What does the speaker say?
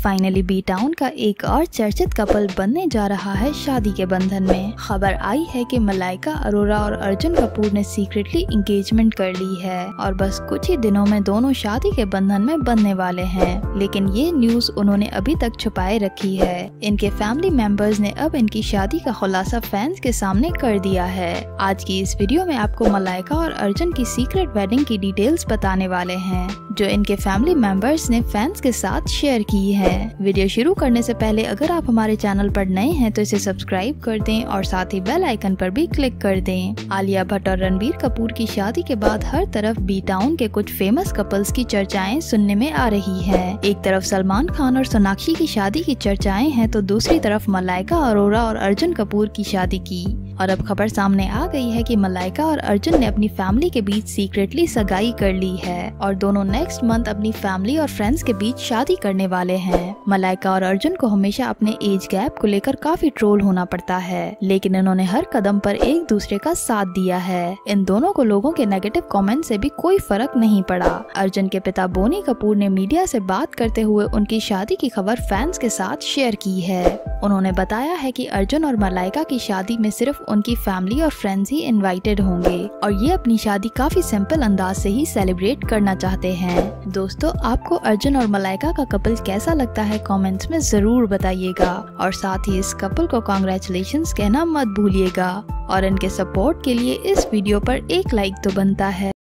Finally B town का एक और चर्चित कपल बनने जा रहा है शादी के बंधन में। खबर आई है कि मलाइका, अरोरा और अर्जुन कपूर ने सीक्रेटली इंगेजमेंट कर ली है और बस कुछ ही दिनों में दोनों शादी के बंधन में बनने वाले हैं। लेकिन ये न्यूज़ उन्होंने अभी तक छुपाए रखी है। इनके फैमिली मेंबर्स ने अब इनकी शादी का खुलासा फैंस के सामने कर दिया है। आज की इस वीडियो में आपको मलाइका और अर्जुन की सीक्रेट वेडिंग की डिटेल्स बताने वाले हैं, जो इनके फैमिली मेंबर्स ने फैंस के साथ शेयर की है। वीडियो शुरू करने से पहले अगर आप हमारे चैनल पर नए हैं तो इसे सब्सक्राइब कर दें और साथ ही बेल आइकन पर भी क्लिक कर दें। आलिया भट्ट और रणबीर कपूर की शादी के बाद हर तरफ़ बी टाउन के कुछ फ़ेमस कपल्स की चर्चाएँ सुनने में आ रही है। एक तरफ़ सलमान खान और सोनाक्षी की शादी की चर्चाएँ हैं तो दूसरी तरफ़ मलाइका, अरोरा और अर्जुन कपूर की शादी की। और अब खबर सामने आ गई है कि मलाइका और अर्जुन ने अपनी फैमिली के बीच सीक्रेटली सगाई कर ली है और दोनों नेक्स्ट मंथ अपनी फैमिली और फ्रेंड्स के बीच शादी करने वाले हैं। मलाइका और अर्जुन को हमेशा अपने एज गैप को लेकर काफ़ी ट्रोल होना पड़ता है, लेकिन इन्होंने हर कदम पर एक दूसरे का साथ दिया है। इन दोनों को लोगों के नेगेटिव कमेंट से भी कोई फ़र्क नहीं पड़ा। अर्जुन के पिता बोनी कपूर ने मीडिया से बात करते हुए उनकी शादी की खबर फैंस के साथ शेयर की है। उन्होंने बताया है कि अर्जुन और मलाइका की शादी में सिर्फ़ उनकी फैमिली और फ्रेंड्स ही इनवाइटेड होंगे और ये अपनी शादी काफ़ी सिंपल अंदाज से ही सेलिब्रेट करना चाहते हैं। दोस्तों, आपको अर्जुन और मलाइका का कपल कैसा लगता है कमेंट्स में ज़रूर बताइएगा और साथ ही इस कपल को कॉन्ग्रेचुलेशन कहना मत भूलिएगा और इनके सपोर्ट के लिए इस वीडियो पर एक लाइक तो बनता है।